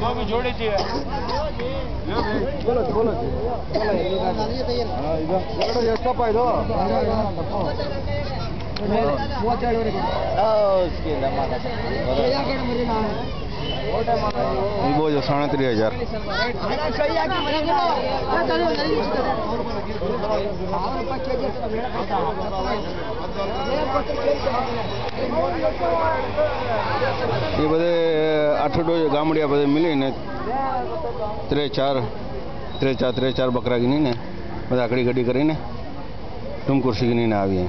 जो भी जोड़ी थी ಬೋಲೋಚಿ ಬೋಲೋಚಿ ಇದು ಎರಡು ಎಷ್ಟಪ್ಪ ಇದು ઈબો લાખ સાડત્રીસ હજાર એ બધે આઠ ડોજ ગામડિયા બધે મિલીને ત્રે ચાર ત્રે ચાર ત્રે ચાર બકરા ગીનીને બધા આકડી ઘડી કરીને ટૂમકુરસી ગીનીને આવીએ